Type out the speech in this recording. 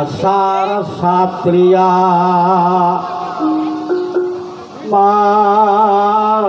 dasar satria marasa